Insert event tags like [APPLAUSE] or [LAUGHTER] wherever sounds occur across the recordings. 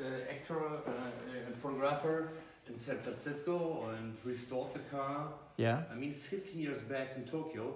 uh, actor uh, and photographer in San Francisco and restored the car. Yeah. I mean, 15 years back in Tokyo,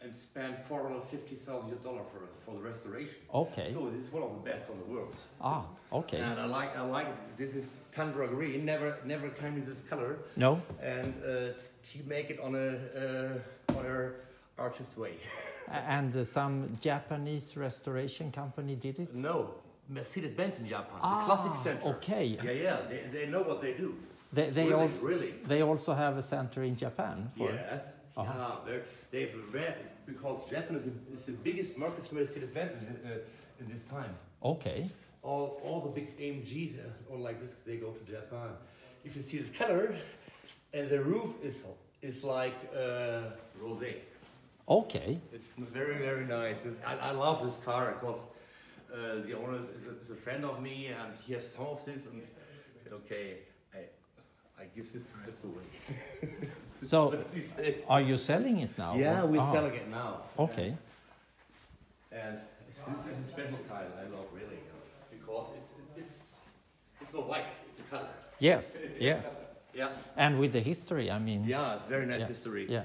and spent 450,000 dollars for for the restoration. Okay. So this is one of the best in the world. Ah, okay. And I like I like this is tundra green. Never never came in this color. No? And uh, she make it on a uh, on her artist way. [LAUGHS] And uh, some Japanese restoration company did it? No, Mercedes Benz in Japan, Ah, the classic center. okay. Yeah, yeah, they, they know what they do. They, they, really, also, really. they also have a center in Japan for Yes. Uh-huh. Yeah, they've read because Japan is, the- is the biggest market for Mercedes Benz in, uh, in this time. Okay. All, all the big AMGs uh, all like this, they go to Japan. If you see this color, and the roof is is like uh, rosé. Okay. It's very very nice. It's- I, I love this car because uh, the owner is, a, is a friend of me and he has some of this and said, okay, I, I give this perhaps away. [LAUGHS] So, What [LAUGHS] he said. are you selling it now? Yeah, we're ah, selling it now. Okay. And this is a special kind I love really because it's it's it's not white, it's a color. Yes, [LAUGHS] yes. Yeah. And with the history, I mean. Yeah, it's very nice Yeah, history. Yeah.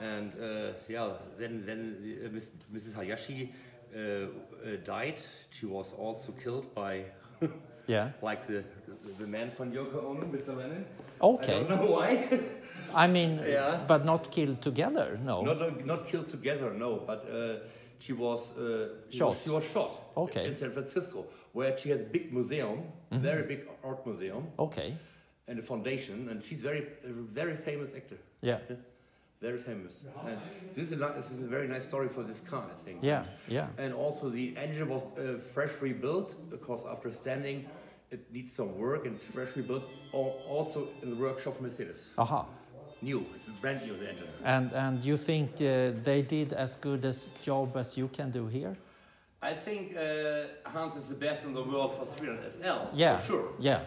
And uh, yeah, then then the, uh, Mrs. Hayashi died. She was also killed by [LAUGHS] Yeah. like the the man from Yoko Ono, Mr. Lennon. Okay. I don't know why. I mean, [LAUGHS] Yeah. but not killed together, no. not not killed together, no, but uh, she was uh, she Shot. Was, she was shot. Okay. In San Francisco, where she has a big museum, very big art museum, Okay. and a foundation, and she's very a very famous actor. Yeah. Very famous. And this is a ni- this is a very nice story for this car, I think. Yeah. Yeah. And also the engine was uh, fresh rebuilt because after standing, it needs some work and it's fresh rebuilt. al- Also in the workshop of Mercedes, Aha. new. It's brand new the engine. And and you think uh, they did as good a job as you can do here? I think uh, Hans is the best in the world for 300 SL. Yeah. For sure. Yeah.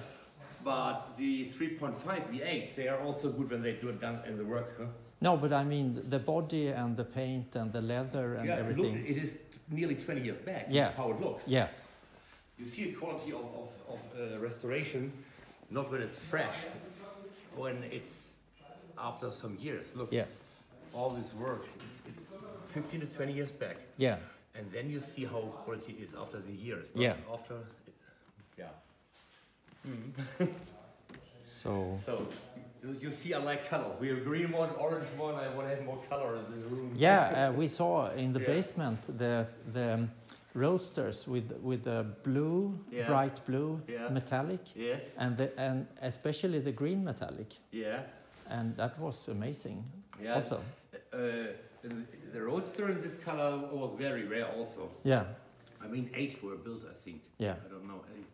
But the 3.5 V8s, they are also good when they do it done in the work. Huh? No, but I mean the body and the paint and the leather and yeah, everything. Look, it is t- nearly 20 years back. Yes. How it looks. Yes. You see the quality of, of, of uh, restoration, not when it's fresh, when it's after some years. Look, Yeah. all this work, it's, it's 15 to 20 years back. Yeah. And then you see how quality is after the years. not Yeah. After, yeah. [LAUGHS] So So you- see, I like colors. We have green one, orange one. I want to have more colors in the room. yeah, [LAUGHS] uh, we saw in the Yeah. basement the the um, roadsters with with the blue, Yeah. bright blue, Yeah. metallic, Yes. and the, and especially the green metallic, Yeah. and that was amazing. Yeah. Also, Uh, the- the roadster in this color was very rare. Also, yeah, I mean, eight were built. I think. yeah. I don't know. Eight.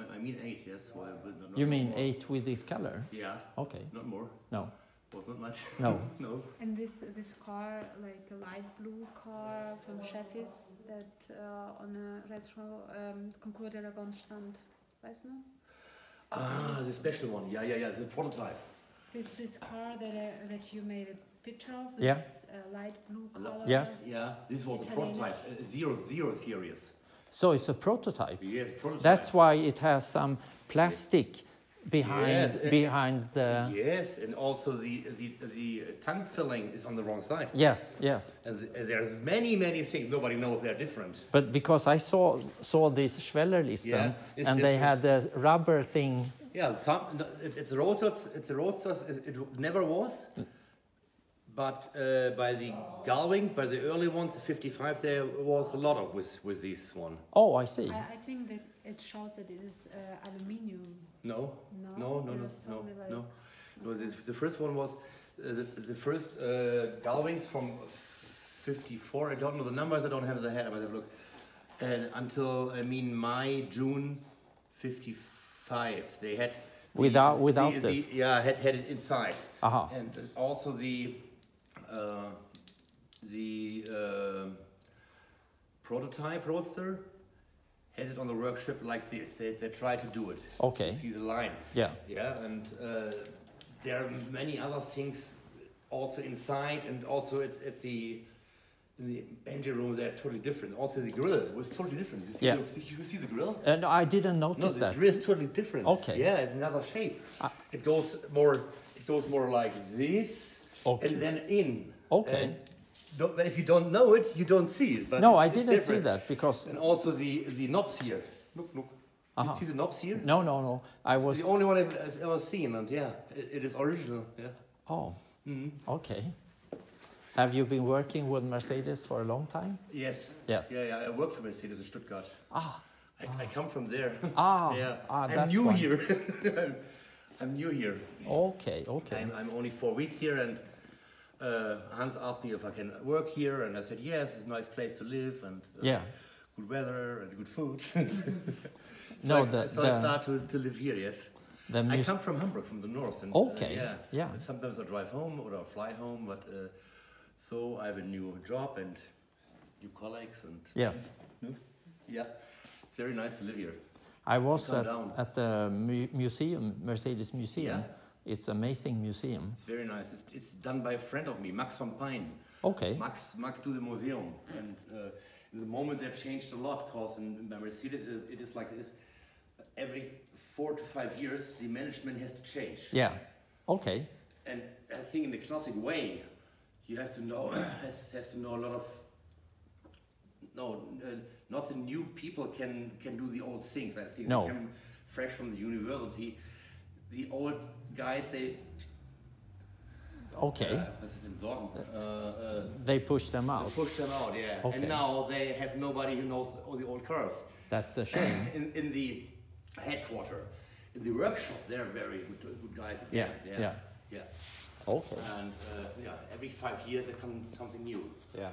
Not. I mean eight. Yes. Well, but not, You mean more. eight with this color? Yeah. Okay, Not more. no, Was not much. no. [LAUGHS] no. And this this car, like a light blue car from Chefis, that uh, on a retro um, Concours d'Aragon stand, weißt du noch? Ah, the special one. Yeah, yeah, yeah. The prototype. This this car that uh, that you made a picture of, this Yeah. uh, light blue A color. Yes. Yeah. This was a Italian. prototype. Uh, zero zero series. So it's a prototype. Yes, prototype. That's why it has some plastic behind Yes, uh, behind the. Yes, and also the the the tank filling is on the wrong side. Yes, yes. And th- there's many many things nobody knows they're different. But because I saw saw this Schwellerlisten Yeah, it's and they had the rubber thing. Yeah, some, it's, it's roadsters. It's a. It, it never was. But uh, by the Gullwing, by the early ones, the 55, there was a lot of with with this one. Oh, I see. I, I think that it shows that it is uh, aluminium. No, No, no, no, no, no, only like- no. No, this, the first one was uh, the, the first uh, Gullwings from 54. I don't know the numbers. I don't have the head. I might have a look. And until I mean May, June, 55, they had the- Without- without the, this? The, yeah, had had it inside. Aha. And uh, also the uh, the uh, prototype roadster has it on the workshop like this. They, they try to do it. Okay. See the line. Yeah. Yeah, and uh, there are many other things also inside, and also it's, it's the in the engine room, they're totally different. Also, the grill was totally different. You see, Yeah. the, you see the grill? Uh, no, I didn't notice No, the that. grill is totally different. Okay. Yeah, it's another shape. Ah. It goes more. It goes more like this, Okay. and then in. Okay. But if you don't know it, you don't see it. But No, I didn't see that because And also the the knobs here. Look, look. Aha. You see the knobs here? no, no, no. I It's was. the only one I've, I've ever seen, and yeah, it, it is original. Yeah. Oh, Mhm. okay. Have you been working with Mercedes for a long time? Yes. Yes. Yeah, yeah. I work for Mercedes in Stuttgart. Ah, I, I come from there. [LAUGHS] Ah, yeah. ah, I'm new why. here. [LAUGHS] I'm, I'm new here. okay, okay. I'm, I'm only four weeks here, and uh, Hans asked me if I can work here, and I said yes. It's a nice place to live, and uh, Yeah. good weather and good food. [LAUGHS] so [LAUGHS] No, I, the- so I start to, to live here. Yes. The I come from Hamburg, from the north, and Okay, uh, yeah, yeah. And sometimes I drive home or I fly home, but uh, so I have a new job and new colleagues, and yes. yeah, it's very nice to live here. I was at, down. at the mu museum, Mercedes Museum. Yeah. It's amazing museum. It's very nice. It's, it's done by a friend of me, Max van Pijn. Okay. Max, Max do the museum, and uh, in the moment they've changed a lot. Cause in, Mercedes, it, it is like this. Every four to five years, the management has to change. Yeah. Okay. And I think in the classic way, you have to know [COUGHS] has, has to know a lot of. No, uh, not the new people can can do the old things. I think No. they come fresh from the university. The old guys, they Okay. uh, was ist in Sorgen? Uh, uh, They pushed them They out. push them out, yeah. Okay. And now they have nobody who knows all the old cars. That's a shame. [COUGHS] In, in the headquarter, in the workshop, they're very good, good guys. Yeah, yeah, yeah. yeah. Okay. And uh, yeah, every five years there comes something new. Yeah.